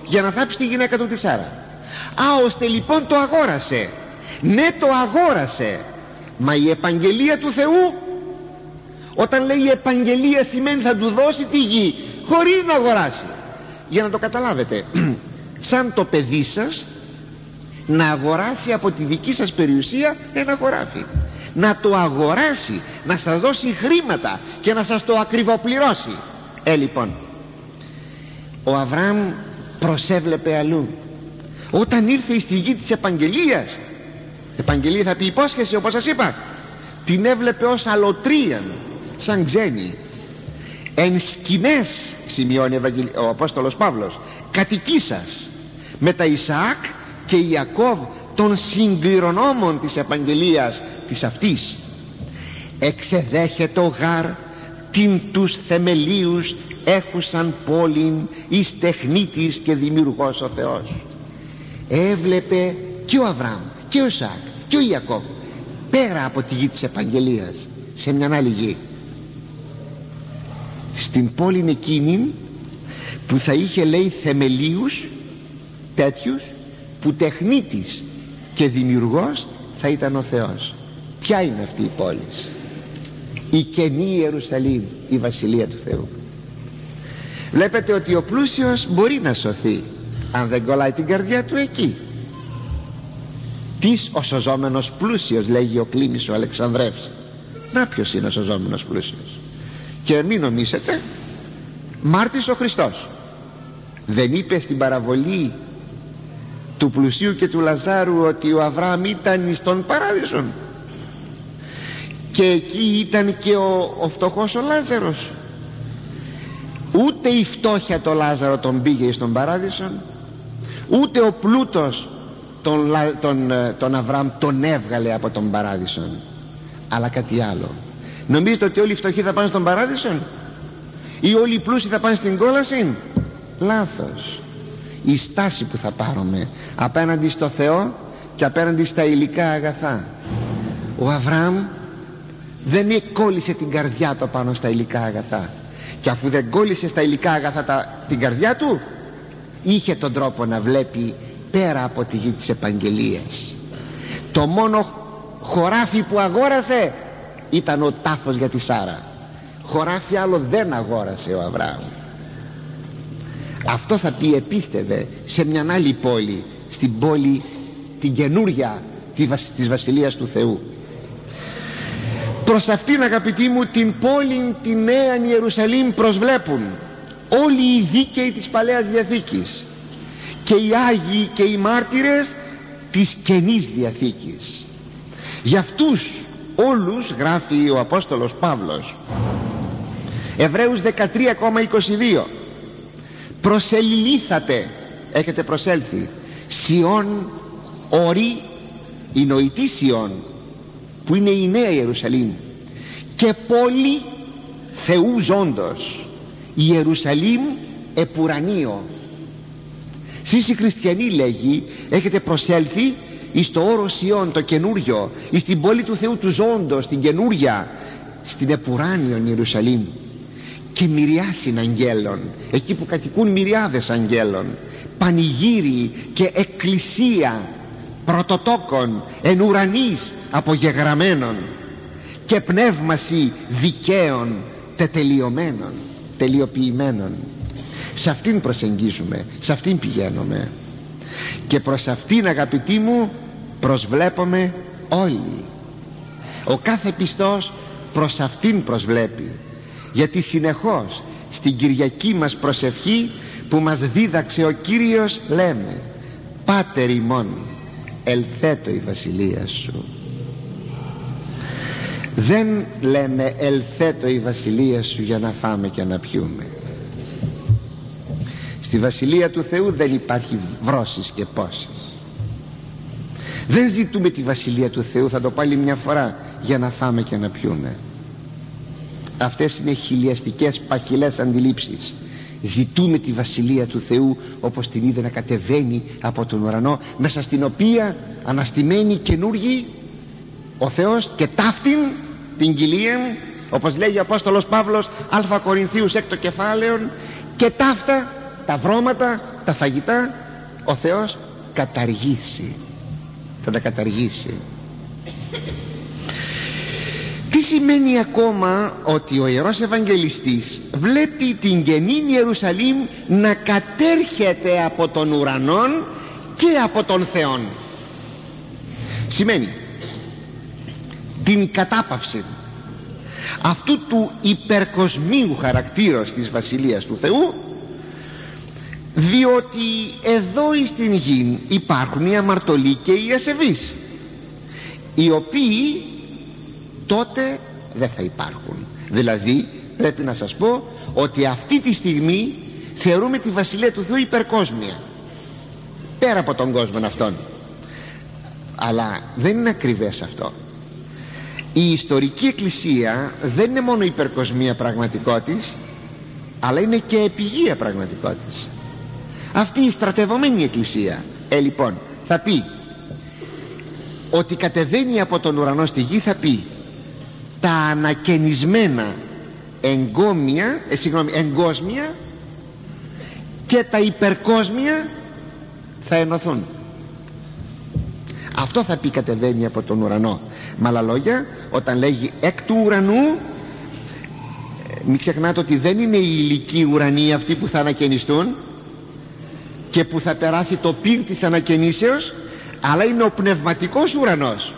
για να θάψει τη γυναίκα του τη Σάρα. Α ώστε λοιπόν το αγόρασε. Ναι το αγόρασε. Μα η επαγγελία του Θεού όταν λέει η επαγγελία σημαίνει θα του δώσει τη γη χωρίς να αγοράσει για να το καταλάβετε σαν το παιδί σας να αγοράσει από τη δική σας περιουσία ένα χωράφι. Να το αγοράσει να σας δώσει χρήματα και να σας το ακριβοπληρώσει. Ε λοιπόν ο Αβραάμ προσέβλεπε αλλού. Όταν ήρθε στη γη της επαγγελίας επαγγελία θα πει υπόσχεση όπως σας είπα την έβλεπε ως αλωτρίαν σαν ξένη εν σκηνές σημειώνει ο Απόστολος Παύλος κατοικήσας με τα Ισαάκ και Ιακώβ των συγκληρονόμων της επαγγελίας της αυτής. Εξεδέχεται ο γάρ την τους θεμελίους έχουσαν πόλην εις τεχνίτης και δημιουργός ο Θεός. Έβλεπε και ο Αβραάμ και ο Ισαάκ και ο Ιακώβ πέρα από τη γη της επαγγελίας σε μια άλλη γη στην πόλη εκείνη που θα είχε λέει θεμελίους τέτοιους που τεχνίτης και δημιουργός θα ήταν ο Θεός. Ποια είναι αυτή η πόλη; Η καινή Ιερουσαλήμ η Βασιλεία του Θεού. Βλέπετε ότι ο πλούσιος μπορεί να σωθεί αν δεν κολλάει την καρδιά του εκεί. Τις ο σωζόμενος πλούσιος λέγει ο Κλήμης ο Αλεξανδρεύς. Να ποιος είναι ο σωζόμενος πλούσιος; Και μην νομίσετε μάρτης ο Χριστός. Δεν είπε στην παραβολή του πλουσίου και του Λαζάρου ότι ο Αβραάμ ήταν στον παράδεισο και εκεί ήταν και ο, ο φτωχός ο Λάζαρος. Ούτε η φτώχεια το Λάζαρο τον πήγε στον παράδεισο ούτε ο πλούτος τον, τον, ε, τον Αβραάμ τον έβγαλε από τον παράδεισο αλλά κάτι άλλο νομίζετε ότι όλοι οι φτωχοί θα πάνε στον παράδεισο; Ή όλοι οι πλούσιοι θα πάνε στην κόλαση; Λάθος. Η στάση που θα πάρουμε απέναντι στο Θεό και απέναντι στα υλικά αγαθά. Ο Αβραάμ δεν κόλλησε την καρδιά του πάνω στα υλικά αγαθά. Και αφού δεν κόλλησε στα υλικά αγαθά τα, την καρδιά του είχε τον τρόπο να βλέπει πέρα από τη γη της επαγγελίας. Το μόνο χωράφι που αγόρασε ήταν ο τάφος για τη Σάρα. Χωράφι άλλο δεν αγόρασε ο Αβραάμ. Αυτό θα πει επίστευε σε μια άλλη πόλη στην πόλη την καινούρια της Βασιλείας του Θεού. Προς αυτήν αγαπητοί μου την πόλη την νέα Ιερουσαλήμ προσβλέπουν όλοι οι δίκαιοι της Παλαιάς Διαθήκης και οι Άγιοι και οι μάρτυρες της Καινής Διαθήκης. Για αυτούς όλους γράφει ο Απόστολος Παύλος. Εβραίους 13,22 προσελιλήθατε έχετε προσέλθει Σιών όρη η νοητή Σιών που είναι η Νέα Ιερουσαλήμ και πόλη Θεού ζώντος η Ιερουσαλήμ επουρανίο Σεις οι χριστιανοί λέγει έχετε προσέλθει εις το όρο Σιών το καινούριο εις την πόλη του Θεού του ζώντος την καινούρια στην επουράνιον Ιερουσαλήμ. Και μυριάσιν αγγέλων εκεί που κατοικούν μυριάδες αγγέλων πανηγύρι και εκκλησία πρωτοτόκων εν ουρανής απογεγραμμένων και πνεύμαση δικαίων τετελειωμένων τελειοποιημένων. Σε αυτήν προσεγγίζουμε σε αυτήν πηγαίνουμε και προς αυτήν αγαπητοί μου προσβλέπουμε όλοι. Ο κάθε πιστός προς αυτήν προσβλέπει γιατί συνεχώς στην Κυριακή μας προσευχή που μας δίδαξε ο Κύριος λέμε Πάτερ ημών ελθέτω η βασιλεία σου δεν λέμε ελθέτω η βασιλεία σου για να φάμε και να πιούμε στη βασιλεία του Θεού δεν υπάρχει βρώσεις και πόσες δεν ζητούμε τη βασιλεία του Θεού θα το πάλι μια φορά για να φάμε και να πιούμε αυτές είναι χιλιαστικές παχυλές αντιλήψεις. Ζητούμε τη βασιλεία του Θεού όπως την είδε να κατεβαίνει από τον ουρανό μέσα στην οποία αναστημένοι καινούργοι ο Θεός και ταύτην την κοιλία όπως λέει ο Απόστολος Παύλος Α Κορινθίους έκτο κεφάλαιο και ταύτα τα βρώματα τα φαγητά ο Θεός καταργήσει. Θα τα καταργήσει. Τι σημαίνει ακόμα ότι ο Ιερός Ευαγγελιστής βλέπει την Καινή Ιερουσαλήμ να κατέρχεται από τον ουρανόν και από τον Θεόν; Σημαίνει την κατάπαυση αυτού του υπερκοσμίου χαρακτήρος της Βασιλείας του Θεού διότι εδώ στην γη υπάρχουν οι αμαρτωλοί και οι ασεβείς οι οποίοι τότε δεν θα υπάρχουν. Δηλαδή πρέπει να σας πω ότι αυτή τη στιγμή θεωρούμε τη Βασιλεία του Θεού υπερκόσμια πέρα από τον κόσμο αυτόν. Αλλά δεν είναι ακριβές αυτό. Η ιστορική εκκλησία δεν είναι μόνο υπερκοσμία πραγματικότης αλλά είναι και επιγεία πραγματικότης αυτή η στρατευωμένη εκκλησία. Ε λοιπόν θα πει ότι κατεβαίνει από τον ουρανό στη γη θα πει τα ανακαινισμένα εγκόμια, ε, συγγνώμη, εγκόσμια και τα υπερκόσμια θα ενωθούν αυτό θα πει κατεβαίνει από τον ουρανό. Με άλλα λόγια όταν λέγει εκ του ουρανού μην ξεχνάτε ότι δεν είναι οι υλικοί ουρανοί αυτοί που θα ανακαινιστούν και που θα περάσει το πυρ της ανακαινήσεως αλλά είναι ο πνευματικός ουρανός.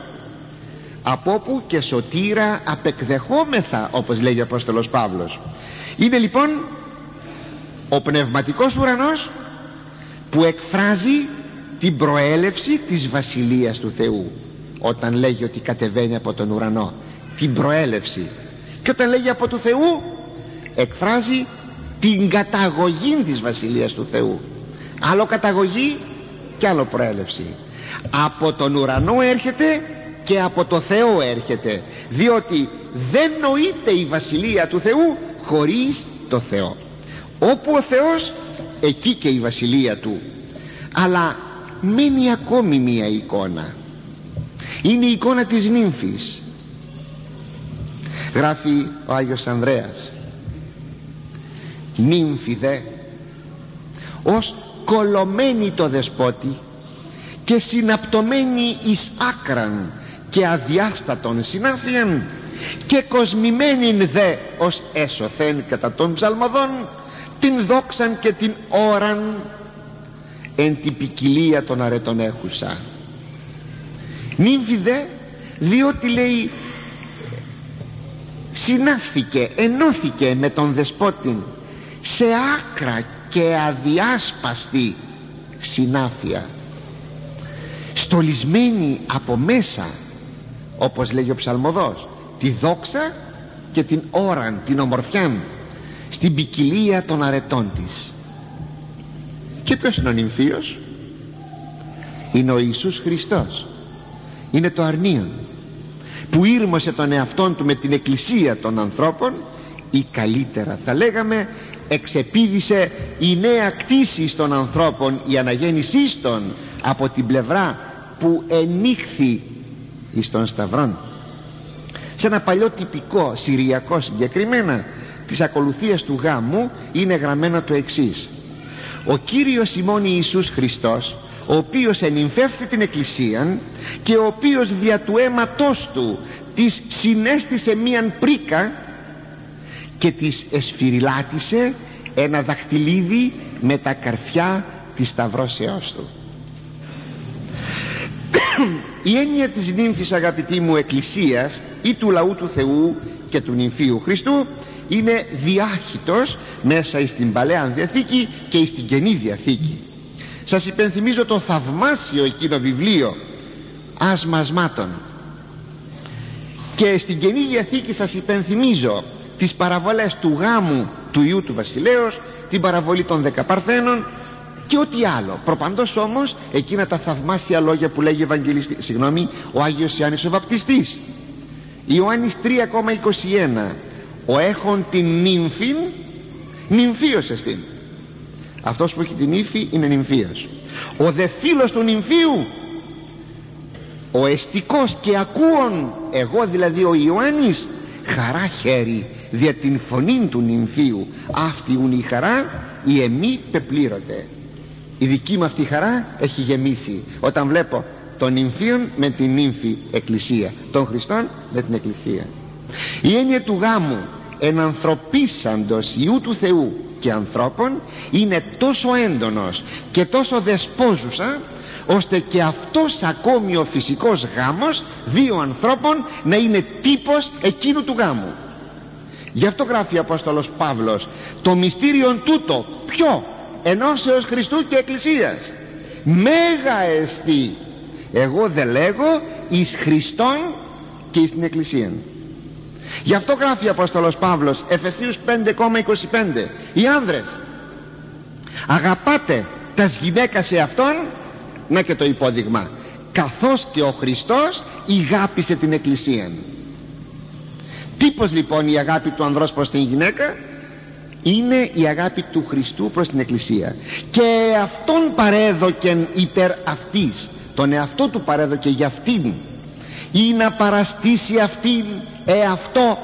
Από όπου και σωτήρα απεκδεχόμεθα όπως λέγει ο Απόστολος Παύλος. Είναι λοιπόν ο πνευματικός ουρανός που εκφράζει την προέλευση της Βασιλείας του Θεού όταν λέγει ότι κατεβαίνει από τον ουρανό. Την προέλευση. Και όταν λέγει από του Θεού εκφράζει την καταγωγή της Βασιλείας του Θεού άλλο καταγωγή και άλλο προέλευση. Από τον ουρανό έρχεται και από το Θεό έρχεται διότι δεν νοείται η Βασιλεία του Θεού χωρίς το Θεό. Όπου ο Θεός εκεί και η Βασιλεία του. Αλλά μένει ακόμη μία εικόνα. Είναι η εικόνα της νύμφης. Γράφει ο Άγιος Ανδρέας. Νύμφη δε ως κολωμένη το δεσπότη και συναπτωμένη εις άκραν και αδιάστατον συνάφιαν και κοσμημένην δε ως έσωθεν κατά των ψαλμοδών την δόξαν και την ώραν εν την ποικιλία των αρετών έχουσα. Νύμφη δε διότι λέει συνάφθηκε ενώθηκε με τον δεσπότην σε άκρα και αδιάσπαστη συνάφεια. Στολισμένη από μέσα όπως λέγει ο ψαλμοδός τη δόξα και την ώραν την ομορφιάν στην ποικιλία των αρετών της. Και ποιος είναι ο νυμφίος; Είναι ο Ιησούς Χριστός. Είναι το αρνίον που ήρμωσε τον εαυτόν του με την εκκλησία των ανθρώπων ή καλύτερα θα λέγαμε εξεπίδησε η νέα κτήση των ανθρώπων η αναγέννησή των από την πλευρά που ενήχθη εις των σταυρών σε ένα παλιό τυπικό συριακό συγκεκριμένα της ακολουθίας του γάμου είναι γραμμένο το εξής. Ο Κύριος ημών Ιησούς Χριστός ο οποίος ενυμφεύθη την Εκκλησία και ο οποίος δια του αίματός του της συνέστησε μίαν πρίκα και της εσφυριλάτησε ένα δαχτυλίδι με τα καρφιά της σταυρώσεώς του. Η έννοια της νύμφης αγαπητή μου εκκλησίας ή του λαού του Θεού και του νυμφίου Χριστού είναι διάχυτος μέσα στην Παλαιά Διαθήκη και στην Καινή Διαθήκη. Σας υπενθυμίζω το θαυμάσιο εκείνο βιβλίο ασμασμάτων και στην Καινή Διαθήκη σας υπενθυμίζω τις παραβολές του γάμου του Ιού του Βασιλέως την παραβολή των δεκαπαρθένων και ό,τι άλλο. Προπαντός όμως εκείνα τα θαυμάσια λόγια που λέγει Ευαγγελιστή συγγνώμη ο Άγιος Ιωάννης ο Βαπτιστής. Ιωάννης 3,21 ο έχων την νύμφην νυμφίος εστίν αυτός που έχει την ύφη είναι νυμφίος ο δε φίλος του νυμφίου ο εστικός και ακούων εγώ δηλαδή ο Ιωάννης χαρά χέρι δια την φωνή του νυμφίου. Αυτή είναι η χαρά η εμή πεπλήρωτε η δική μου αυτή χαρά έχει γεμίσει. Όταν βλέπω τον νυμφίον με την νύμφη εκκλησία των Χριστών με την εκκλησία. Η έννοια του γάμου ενανθρωπίσαντος Ιού του Θεού και ανθρώπων είναι τόσο έντονος και τόσο δεσπόζουσα ώστε και αυτός ακόμη ο φυσικός γάμος δύο ανθρώπων να είναι τύπος εκείνου του γάμου γι' αυτό γράφει ο Απόστολος Παύλος το μυστήριον τούτο ποιο; Ενώσεως Χριστού και Εκκλησίας. Μέγα εστί. Εγώ δεν λέγω εις Χριστόν και εις την Εκκλησία γι' αυτό γράφει ο Απόστολος Παύλος Εφεσίους 5,25 οι άνδρες αγαπάτε τας γυναίκας σε αυτόν να και το υπόδειγμα καθώς και ο Χριστός ηγάπησε την Εκκλησία τύπος λοιπόν η αγάπη του ανδρός προς την γυναίκα είναι η αγάπη του Χριστού προς την Εκκλησία. Και αυτόν παρέδοκεν υπέρ αυτής. Τον εαυτό του παρέδοκε για αυτήν. Ή να παραστήσει αυτήν εαυτό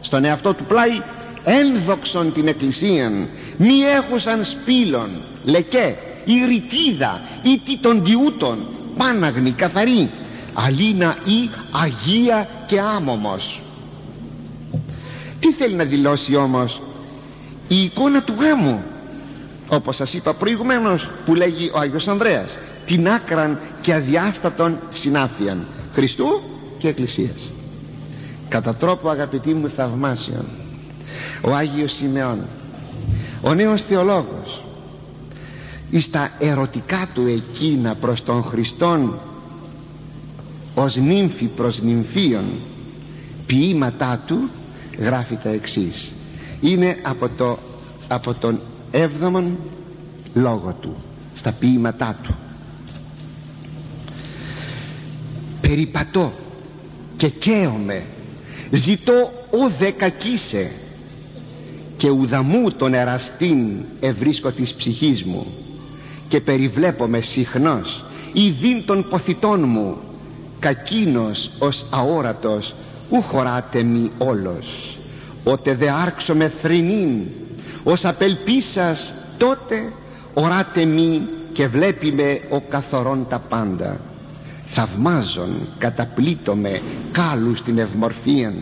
στον εαυτό του πλάι ένδοξον την εκκλησίαν. Μη έχουσαν σπήλων λεκέ η ρητίδα ή τι των διούτων πάναγνη καθαρή. Αλίνα ή αγία και άμωμος τι θέλει να δηλώσει όμως; Η εικόνα του γάμου. Όπως σας είπα προηγουμένως που λέγει ο Άγιος Ανδρέας την άκραν και αδιάστατον συνάφιαν Χριστού και Εκκλησίας κατά τρόπο αγαπητοί μου θαυμάσιον ο Άγιος Σιμεών ο νέος θεολόγος εις τα ερωτικά του εκείνα προς τον Χριστόν ως νύμφη προς νυμφίων ποίηματά του γράφει τα εξής. Είναι από, το, από τον έβδομον λόγο του στα ποίηματά του. Περιπατώ και καίομαι. Ζητώ ο δεκακίσε και ουδαμού τον εραστήν ευρίσκω της ψυχής μου και περιβλέπομαι συχνός. Ειδήν των ποθητών μου κακίνος ως αόρατος ου χωράτε μη όλος ότε δε άρξω με θρηνήν. Ως απελπίσας τότε οράτε μη και βλέπει με ο καθορών τα πάντα. Θαυμάζον καταπλήττομαι κάλους στην ευμορφίαν.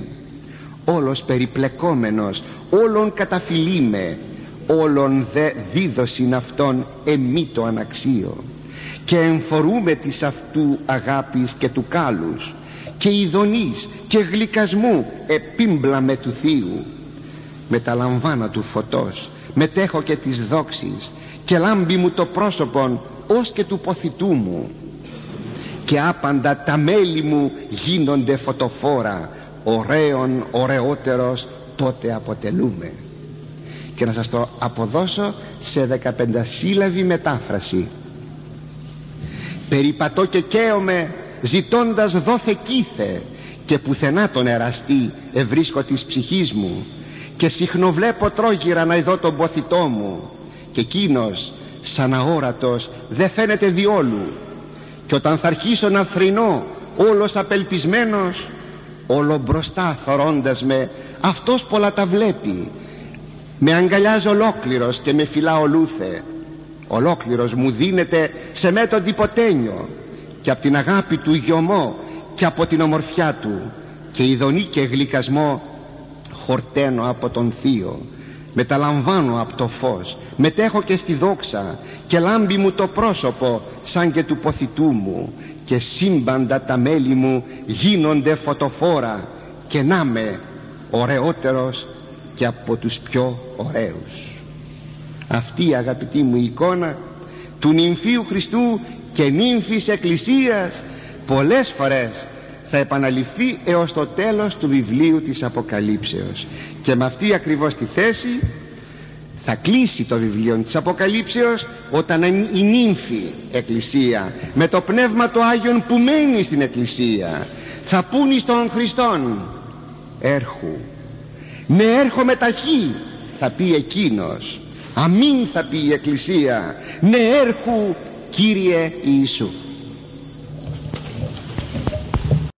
Όλος περιπλεκόμενος όλον καταφυλί με όλον δε δίδωσιν αυτόν εμή το αναξίο. Και εμφορούμε της αυτού αγάπης και του κάλους και ειδονής και γλυκασμού επίμπλαμε του Θείου. Μεταλαμβάνω του φωτός μετέχω και της δόξης και λάμπει μου το πρόσωπον ως και του ποθητού μου. Και άπαντα τα μέλη μου γίνονται φωτοφόρα ωραίων ωραιότερος τότε αποτελούμε. Και να σας το αποδώσω σε 15 σύλλαβη μετάφραση. Περιπατώ και καίομαι ζητώντας δόθε κήθε και πουθενά τον εραστή ευρίσκω της ψυχής μου και συχνοβλέπω τρόγυρα να ειδώ τον ποθητό μου και εκείνος σαν αόρατος δεν φαίνεται διόλου και όταν θα αρχίσω να θρηνώ όλος απελπισμένος όλο μπροστά θωρώντας με αυτός πολλά τα βλέπει. Με αγκαλιάζει ολόκληρος και με φυλά ολούθε. Ολόκληρος μου δίνεται σε μέτον τυποτένιο και από την αγάπη του γιωμό και από την ομορφιά του. Και ειδονή και γλυκασμό χορταίνω από τον Θείο. Μεταλαμβάνω από το φως. Μετέχω και στη δόξα. Και λάμπει μου το πρόσωπο σαν και του ποθητού μου. Και σύμπαντα τα μέλη μου γίνονται φωτοφόρα. Και να με ωραιότερος και από τους πιο ωραίους. Αυτή η αγαπητή μου εικόνα του νυμφίου Χριστού και νύμφης Εκκλησίας πολλές φορές θα επαναληφθεί έως το τέλος του βιβλίου της Αποκαλύψεως. Και με αυτή ακριβώς τη θέση θα κλείσει το βιβλίο της Αποκαλύψεως όταν η νύμφη Εκκλησία με το Πνεύμα το Άγιον που μένει στην Εκκλησία θα πούνει στον Χριστόν έρχου ναι έρχομαι ταχύ θα πει εκείνος. Αμήν θα πει η Εκκλησία ναι έρχου Κύριε Ιησού